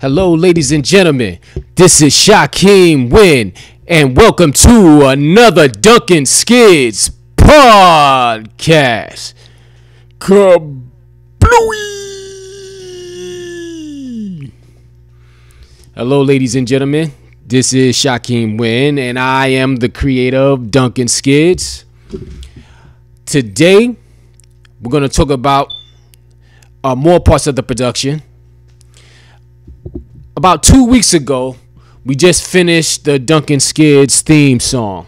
Hello, ladies and gentlemen. This is Shakeem Winn, and welcome to another Dunkin Skids podcast. Kablooey! Hello, ladies and gentlemen. This is Shakeem Winn, and I am the creator of Dunkin Skids. Today, we're going to talk about uh, more parts of the production. About two weeks ago, we just finished the Dunkin Skids theme song.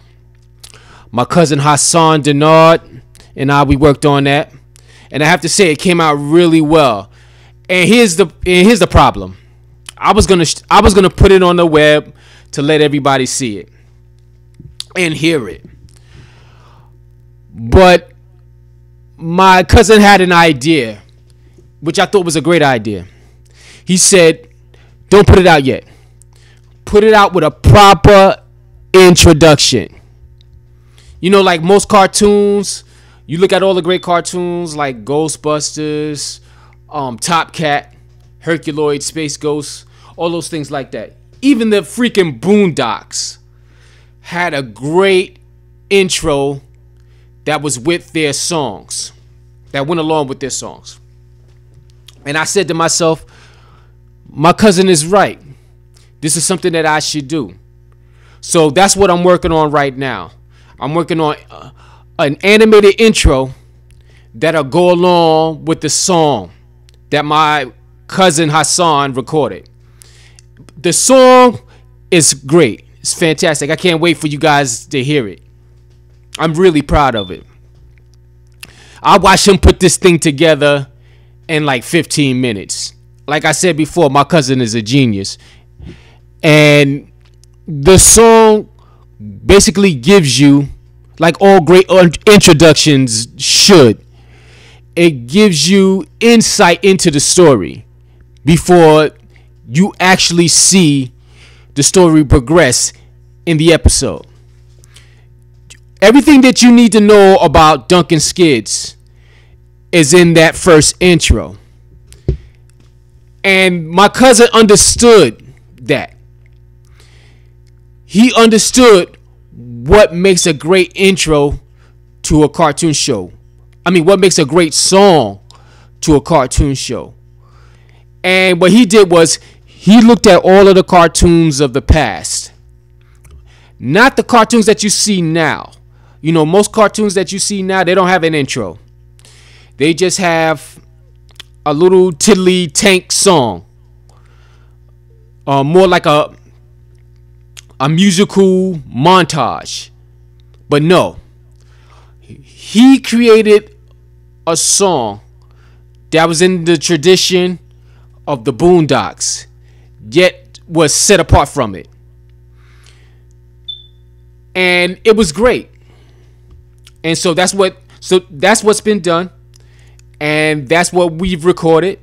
My cousin Hassan Denard and I we worked on that, and I have to say it came out really well. And here's the and here's the problem. I was gonna I was gonna put it on the web to let everybody see it and hear it, but my cousin had an idea, which I thought was a great idea. He said, Don't put it out yet. Put it out with a proper introduction. You know, like most cartoons, you look at all the great cartoons like Ghostbusters, um, Top Cat, Herculoid, Space Ghost, all those things like that. Even the freaking Boondocks had a great intro that was with their songs, that went along with their songs. And I said to myself, my cousin is right. This is something that I should do. So that's what I'm working on right now. I'm working on uh, an animated intro that'll go along with the song that my cousin Hassan recorded. The song is great. It's fantastic. I can't wait for you guys to hear it. I'm really proud of it. I watched him put this thing together in like 15 minutes. Like I said before, my cousin is a genius. And the song basically gives you, like all great introductions should, it gives you insight into the story before you actually see the story progress in the episode everything that you need to know about Dunkin Skids is in that first intro. And my cousin understood that. He understood what makes a great intro to a cartoon show. I mean, what makes a great song to a cartoon show. And what he did was he looked at all of the cartoons of the past. Not the cartoons that you see now you know, most cartoons that you see now, they don't have an intro. They just have a little tiddly tank song. Uh, more like a a musical montage. But no. He created a song that was in the tradition of the Boondocks, yet was set apart from it. And it was great. And so that's what so that's what's been done. And that's what we've recorded.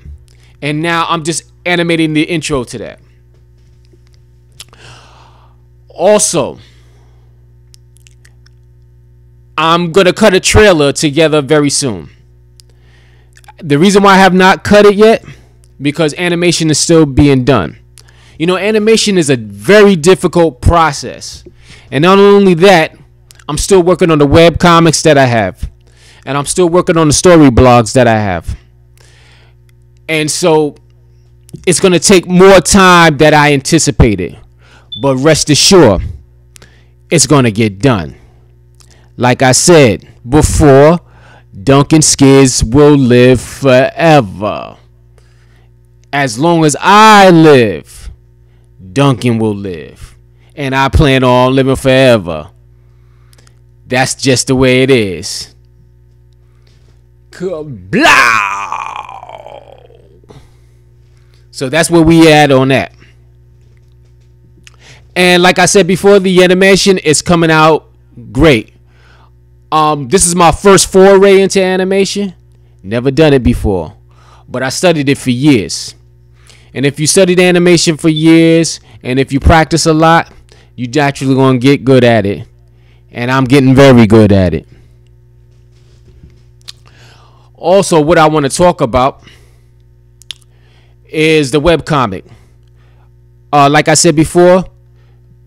And now I'm just animating the intro to that. Also, I'm going to cut a trailer together very soon. The reason why I have not cut it yet because animation is still being done. You know, animation is a very difficult process. And not only that, I'm still working on the web comics that I have. And I'm still working on the story blogs that I have. And so it's going to take more time than I anticipated. But rest assured, it's going to get done. Like I said before, Dunkin Skids will live forever. As long as I live, Dunkin will live. And I plan on living forever. That's just the way it is. Kablow! So that's where we at on that. And like I said before, the animation is coming out great. Um, this is my first foray into animation. Never done it before, but I studied it for years. And if you studied animation for years, and if you practice a lot, you naturally gonna get good at it and I'm getting very good at it. Also, what I want to talk about is the web comic. Uh, like I said before,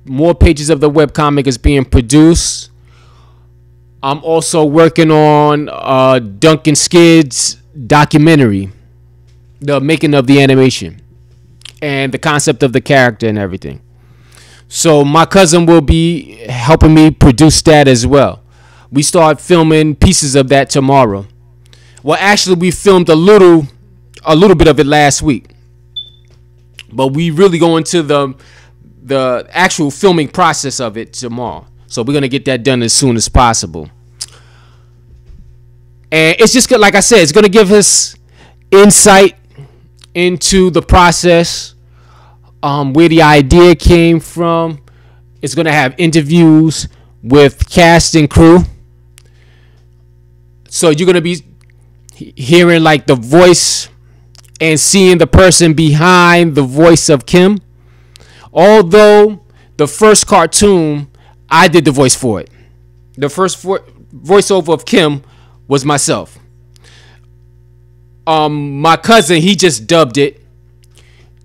more pages of the webcomic is being produced. I'm also working on uh, Dunkin Skid's documentary, the making of the animation, and the concept of the character and everything. So my cousin will be helping me produce that as well. We start filming pieces of that tomorrow. Well, actually, we filmed a little, a little bit of it last week, but we really go into the the actual filming process of it tomorrow. So we're gonna get that done as soon as possible. And it's just like I said, it's gonna give us insight into the process, um, where the idea came from. It's gonna have interviews with cast and crew. So you're gonna be hearing like the voice and seeing the person behind the voice of Kim. Although the first cartoon, I did the voice for it. The first vo- voiceover of Kim was myself. Um, my cousin, he just dubbed it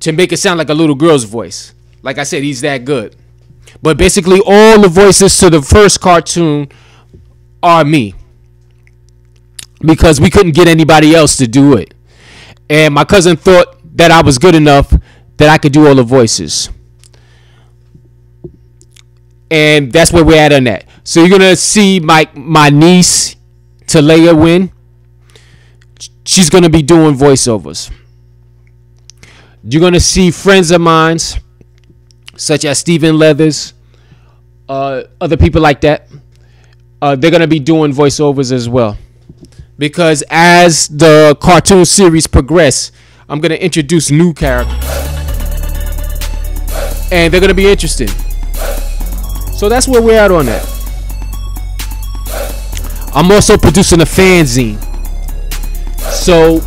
to make it sound like a little girl's voice. Like I said, he's that good. But basically, all the voices to the first cartoon are me because we couldn't get anybody else to do it. And my cousin thought that I was good enough that I could do all the voices. And that's where we're at on that. So you're gonna see my my niece Talia Winn. She's gonna be doing voiceovers. You're gonna see friends of mine, such as Stephen Leathers, uh, other people like that. Uh, they're gonna be doing voiceovers as well because as the cartoon series progress, I'm gonna introduce new characters, and they're gonna be interesting. So that's where we're at on that. I'm also producing a fanzine. So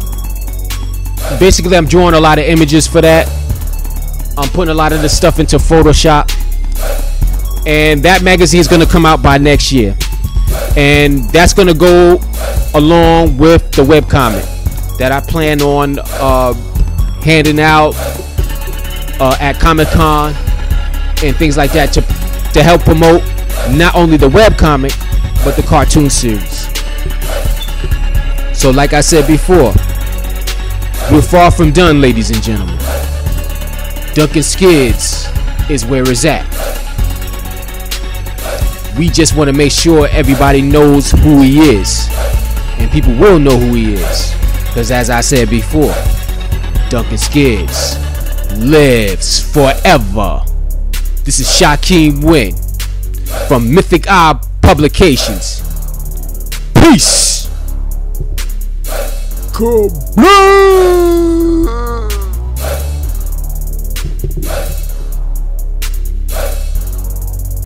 basically, I'm drawing a lot of images for that. I'm putting a lot of this stuff into Photoshop, and that magazine is gonna come out by next year and that's gonna go along with the web comic that I plan on uh, handing out uh, at Comic Con and things like that to to help promote not only the web comic but the cartoon series. So, like I said before, we're far from done, ladies and gentlemen. Dunkin Skids is where it's at. We just want to make sure everybody knows who he is. And people will know who he is. Because as I said before, Dunkin Skids lives forever. This is Shakeem Winn from Mythic Eye Publications. Peace.